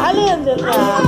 아르는 줄라.